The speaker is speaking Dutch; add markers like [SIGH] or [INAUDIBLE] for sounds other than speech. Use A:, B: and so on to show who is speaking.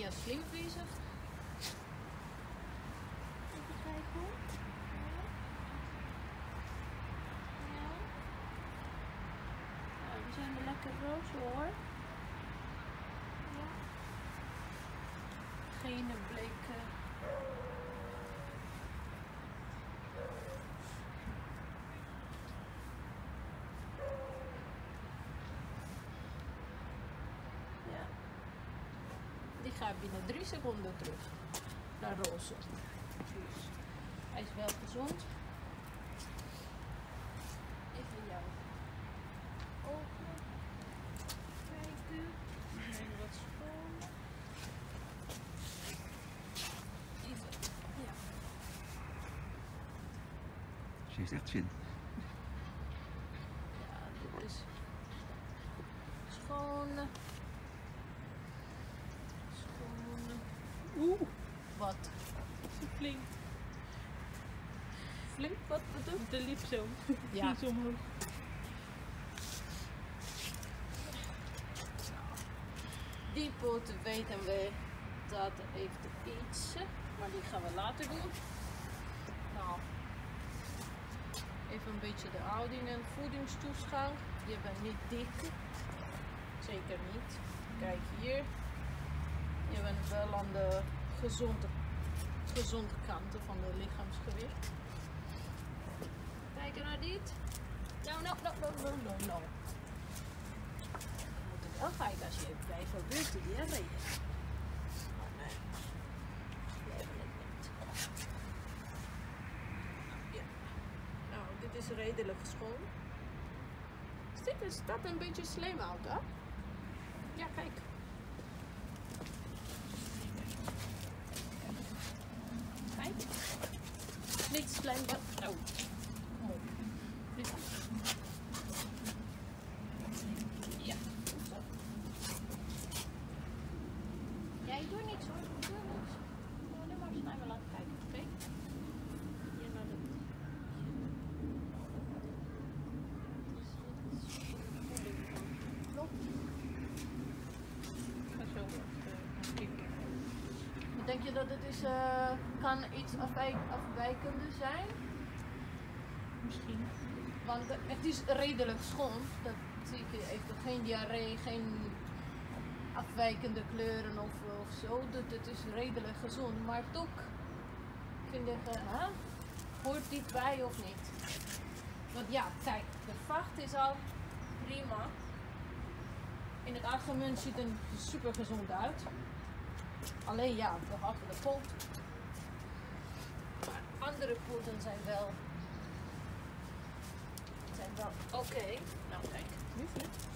A: zijn slim bezig. Even kijken. Ja. Ja. Nou, die zijn er lekker roze hoor. Ja. Geen bleke. Ja. Gaat binnen drie seconden terug naar roze. Dus hij is wel gezond. Even jou ogen kijken. Zijn wat schoon. Ja.
B: Ze heeft echt zin.
A: Ja, dit is. Schoon. Wat?
C: flink.
A: Flink? Wat bedoel je?
C: De lip zo. [LAUGHS]
A: Ja.
C: Omhoog.
A: Die poten weten we dat heeft iets, maar die gaan we later doen. Nou, even een beetje de houding en voedingstoegang. Je bent niet dik, zeker niet. Kijk hier, je bent wel aan de gezonde, gezonde kanten van de lichaamsgewicht. Kijken naar dit. No, no, no, no, no, no, no. Je moet er wel kijken als je bij we hebben het niet. Ja. Nou, dit is redelijk schoon. Dit is dat een beetje slim hè? Ja. Kijk. Niet slim, maar... Oh. Ja. Jij doet niks hoor, ik doe niks. Gewoon alleen maar snel maar laten kijken, oké? Hier naar de... Klopt.
C: Ga zo wat eh, kijken.
A: Denk je dat het is, eh, kan iets afwijk, afwijkender zijn?
C: Misschien.
A: Want het is redelijk schoon. Dat zie ik. heeft geen diarree, geen afwijkende kleuren of, of zo. Dat het is redelijk gezond. Maar toch vind ik, hè? hoort dit bij of niet? Want ja, kijk, de vacht is al prima. In het algemeen ziet het er super gezond uit. Alleen ja, behalve de pot. Maar andere poten zijn wel zijn wel oké. Nou kijk,
C: Niet hè?